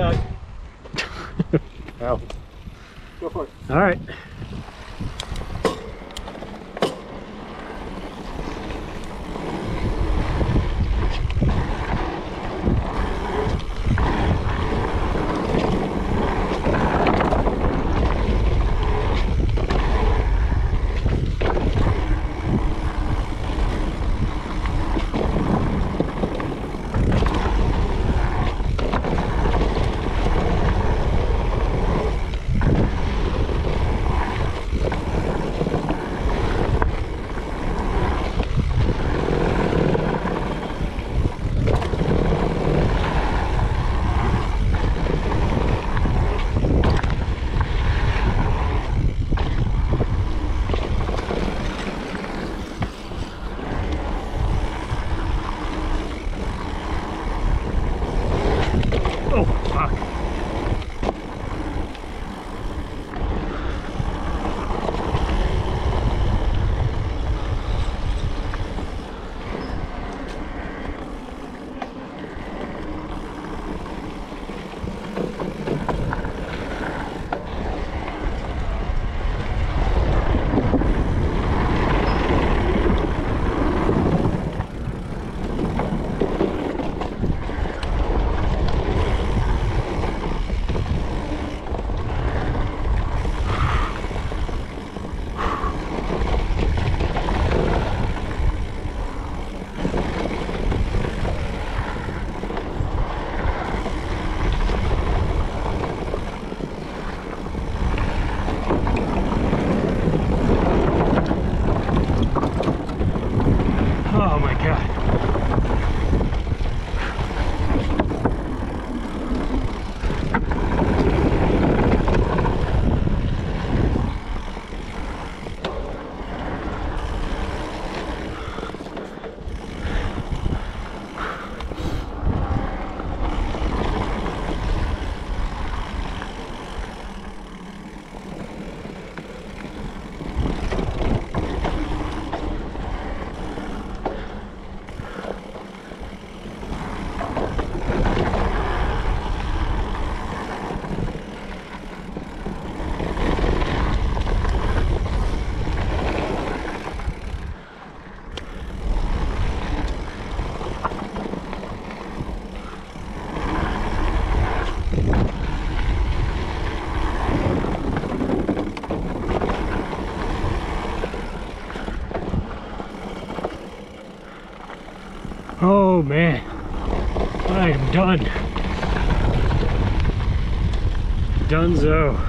Go for it. All right. Oh man, I am done. Dunzo.